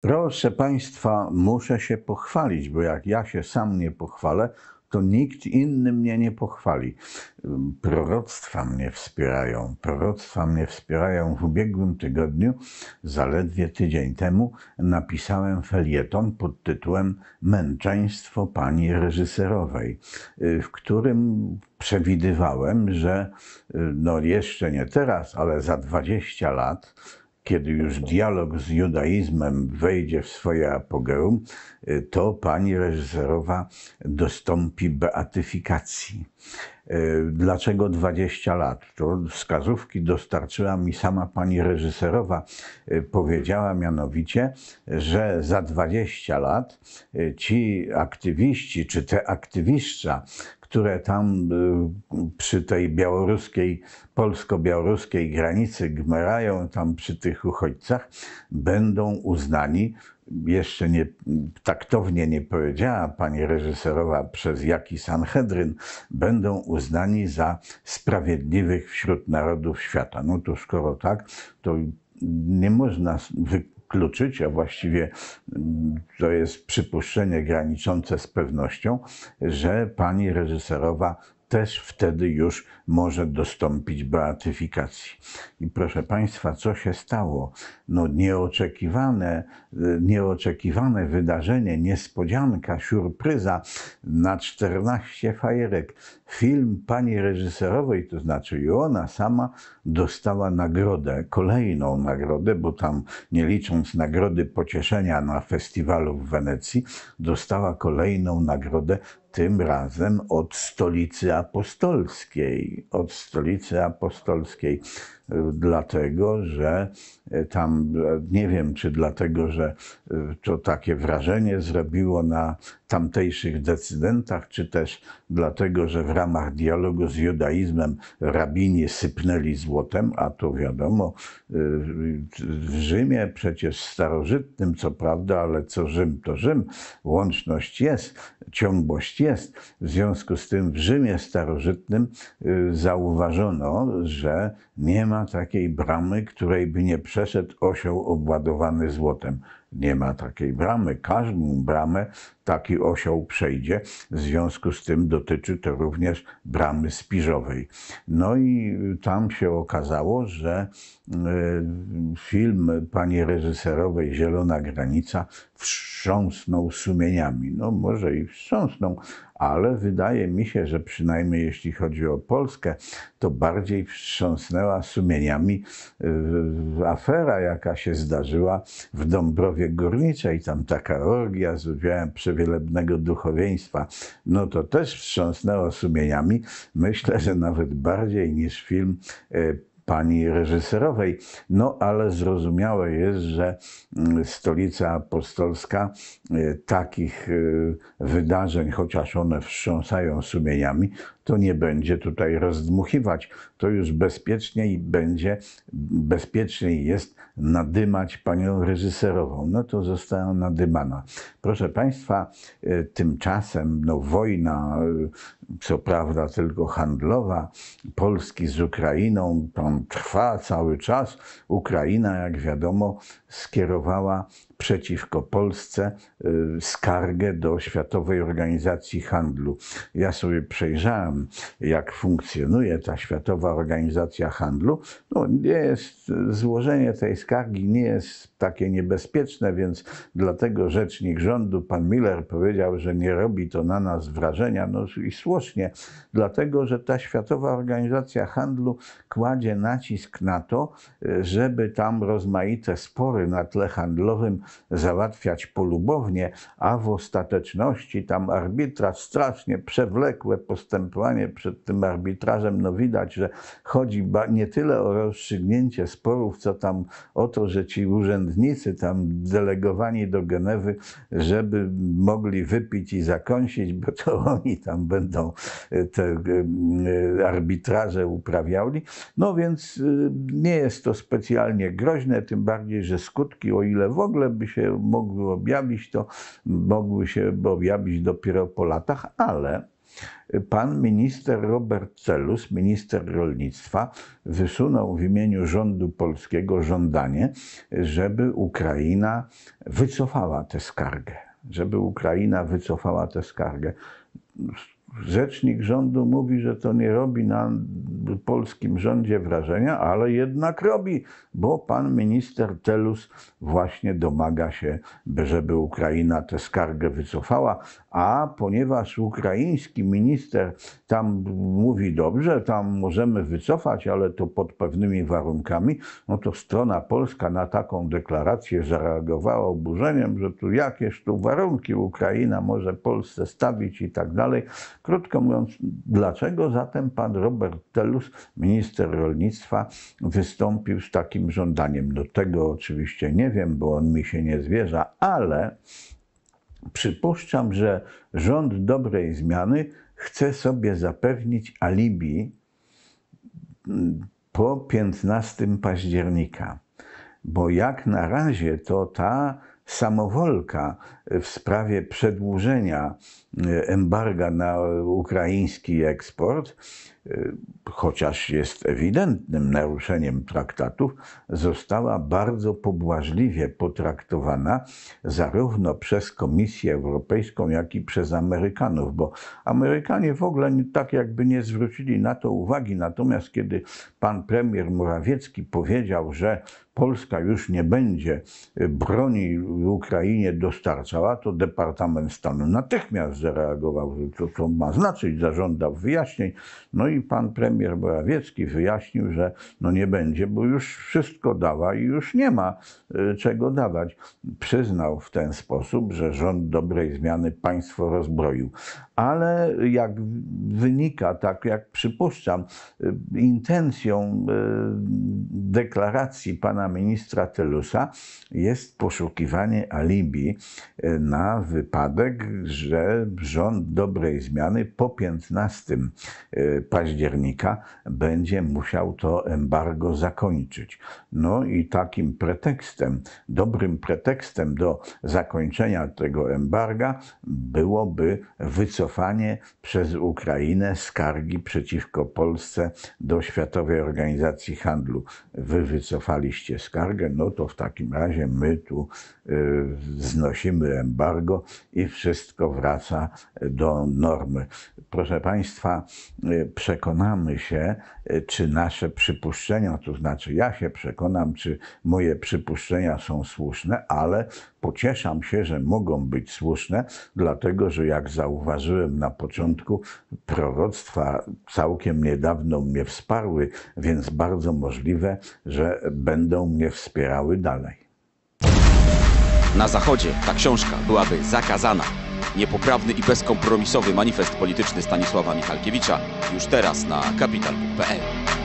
Proszę Państwa, muszę się pochwalić, bo jak ja się sam nie pochwalę, to nikt inny mnie nie pochwali. Proroctwa mnie wspierają. Proroctwa mnie wspierają. W ubiegłym tygodniu, zaledwie tydzień temu, napisałem felieton pod tytułem Męczeństwo pani reżyserowej, w którym przewidywałem, że no jeszcze nie teraz, ale za 20 lat kiedy już dialog z judaizmem wejdzie w swoje apogeum, y, to pani reżyserowa dostąpi beatyfikacji. Y, dlaczego 20 lat? To wskazówki dostarczyła mi sama pani reżyserowa. Y, powiedziała mianowicie, że za 20 lat ci aktywiści, czy te aktywistza, które tam y, przy tej białoruskiej, polsko-białoruskiej granicy gmerają, tam przy tych uchodźcach, będą uznani, jeszcze nie, taktownie nie powiedziała pani reżyserowa, przez jaki Sanhedryn, będą uznani za sprawiedliwych wśród narodów świata. No to skoro tak, to nie można wykluczyć, a właściwie mm, to jest przypuszczenie graniczące z pewnością, że pani reżyserowa też wtedy już może dostąpić beatyfikacji. I proszę Państwa, co się stało? No nieoczekiwane, nieoczekiwane wydarzenie, niespodzianka, siurpryza na 14 fajerek. Film pani reżyserowej, to znaczy i ona sama dostała nagrodę, kolejną nagrodę, bo tam nie licząc nagrody pocieszenia na festiwalu w Wenecji, dostała kolejną nagrodę tym razem od stolicy apostolskiej. Od stolicy apostolskiej dlatego że e, tam, e, nie wiem czy dlatego, że e, to takie wrażenie zrobiło na tamtejszych decydentach, czy też dlatego, że w ramach dialogu z judaizmem rabini sypnęli złotem, a to wiadomo, w Rzymie przecież starożytnym, co prawda, ale co Rzym to Rzym, łączność jest, ciągłość jest. W związku z tym w Rzymie starożytnym zauważono, że nie ma takiej bramy, której by nie przeszedł osioł obładowany złotem. Nie ma takiej bramy. Każdą bramę taki osioł przejdzie. W związku z tym dotyczy to również bramy spiżowej. No i tam się okazało, że e, film pani reżyserowej Zielona Granica wstrząsnął sumieniami. No może i wstrząsnął, ale wydaje mi się, że przynajmniej jeśli chodzi o Polskę, to bardziej wstrząsnęła sumieniami e, afera, jaka się zdarzyła w Dąbrowie Górniczej. Tam taka orgia z udziałem przewielebnego duchowieństwa, no to też wstrząsnęło sumieniami. Myślę, że nawet bardziej niż film e, pani reżyserowej. No ale zrozumiałe jest, że mm, stolica apostolska e, takich e, wydarzeń, chociaż one wstrząsają sumieniami, to nie będzie tutaj rozdmuchiwać. To już bezpieczniej będzie, bezpieczniej jest nadymać panią reżyserową. No to została nadymana. Proszę Państwa, e, tymczasem no, wojna, co prawda tylko handlowa, Polski z Ukrainą, tam trwa cały czas. Ukraina, jak wiadomo, skierowała przeciwko Polsce y, skargę do Światowej Organizacji Handlu. Ja sobie przejrzałem, jak funkcjonuje ta Światowa Organizacja Handlu. No, nie jest, złożenie tej skargi nie jest takie niebezpieczne, więc dlatego rzecznik rządu, pan Miller, powiedział, że nie robi to na nas wrażenia. No i słusznie, dlatego że ta Światowa Organizacja Handlu kładzie nacisk na to, żeby tam rozmaite spory na tle handlowym załatwiać polubownie, a w ostateczności tam arbitraż, strasznie przewlekłe postępowanie przed tym arbitrażem, no widać, że chodzi nie tyle o rozstrzygnięcie sporów, co tam o to, że ci urzędnicy tam delegowani do Genewy, żeby mogli wypić i zakąsić, bo to oni tam będą e, te e, arbitraże uprawiali. No więc e, nie jest to specjalnie groźne, tym bardziej, że skutki, o ile w ogóle by się mogły objawić, to mogły się objawić dopiero po latach, ale Pan minister Robert Celus, minister rolnictwa, wysunął w imieniu rządu polskiego żądanie, żeby Ukraina wycofała tę skargę. Żeby Ukraina wycofała tę skargę. Rzecznik rządu mówi, że to nie robi na polskim rządzie wrażenia, ale jednak robi, bo pan minister Telus właśnie domaga się, żeby Ukraina tę skargę wycofała, a ponieważ ukraiński minister tam mówi dobrze, tam możemy wycofać, ale to pod pewnymi warunkami, no to strona polska na taką deklarację zareagowała oburzeniem, że tu jakieś tu warunki Ukraina może Polsce stawić i tak dalej. Krótko mówiąc, dlaczego zatem pan Robert Telus, minister rolnictwa, wystąpił z takim żądaniem? Do tego oczywiście nie wiem, bo on mi się nie zwierza, ale przypuszczam, że rząd dobrej zmiany chce sobie zapewnić alibi po 15 października. Bo jak na razie to ta samowolka w sprawie przedłużenia embarga na ukraiński eksport, chociaż jest ewidentnym naruszeniem traktatów, została bardzo pobłażliwie potraktowana zarówno przez Komisję Europejską, jak i przez Amerykanów, bo Amerykanie w ogóle tak jakby nie zwrócili na to uwagi. Natomiast kiedy pan premier Morawiecki powiedział, że Polska już nie będzie broni Ukrainie dostarczała, to Departament Stanu natychmiast zareagował, że to, to ma znaczyć, zażądał wyjaśnień. No i pan premier Morawiecki wyjaśnił, że no nie będzie, bo już wszystko dała i już nie ma y, czego dawać. Przyznał w ten sposób, że rząd dobrej zmiany państwo rozbroił. Ale jak wynika, tak jak przypuszczam, y, intencją y, deklaracji pana ministra Telusa jest poszukiwanie alibi na wypadek, że rząd dobrej zmiany po 15 października będzie musiał to embargo zakończyć. No i takim pretekstem, dobrym pretekstem do zakończenia tego embarga byłoby wycofanie przez Ukrainę skargi przeciwko Polsce do Światowej Organizacji Handlu. Wy wycofaliście skargę, no to w takim razie my tu y, znosimy embargo i wszystko wraca do normy. Proszę Państwa, y, przekonamy się, y, czy nasze przypuszczenia, to znaczy ja się przekonam, czy moje przypuszczenia są słuszne, ale pocieszam się, że mogą być słuszne, dlatego że jak zauważyłem na początku, proroctwa całkiem niedawno mnie wsparły, więc bardzo możliwe, że będą mnie wspierały dalej. Na Zachodzie ta książka byłaby zakazana. Niepoprawny i bezkompromisowy manifest polityczny Stanisława Michalkiewicza już teraz na kapital.pl.